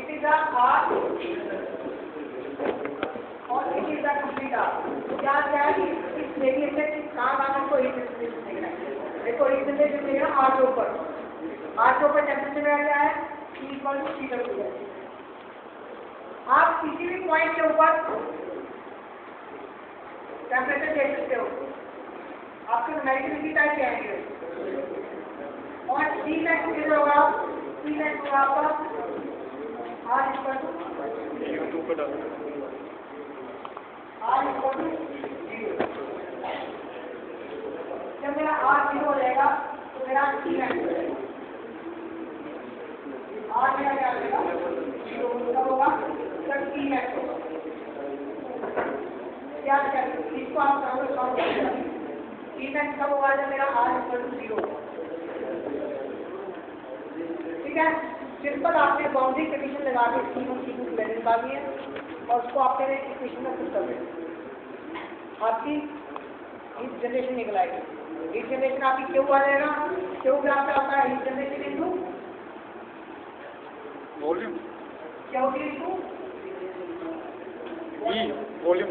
It is a R और it is a complete R. क्या क्या है इस वेरिएशन की कहाँ कहाँ को एक जनरेशन देखना है। देखो एक जनरेशन देखना आर के ऊपर आर के ऊपर टेम्परेचर मेरा क्या है इक्वल टू टी डब्ल्यू है। आप किसी भी पॉइंट के ऊपर टेम्परेचर देख सकते हो। आपके न्यूमेरिकल टाइप क्या आएँगे और टी मैक्स होगा? होगा इक्वल टू ज़ीरो जब मेरा आर ज़ीरो हो जाएगा तो मेरा जाएगा आर मेरा क्या हो ज़ीरो कब होगा जब टी मैक्स होगा क्या क्या इसको आप सॉल्व सॉल्व कर टी मैक्स कब होगा जब मेरा आर इक्वल टू ज़ीरो ठीक है। सिंपल आपने बाउंड्री कंडीशन लगा के सी वन सी टू की वैल्यू निकालनी है और उसको आपने इक्वेशन में पुट कर देना आपकी इस जनरेशन निकल आएगी। इस जनरेशन आपकी क्यों आ जाएगा क्यों ग्राफ पे आता है इस जनरेशन इंटू वॉल्यूम क्या होगी इंटू वॉल्यूम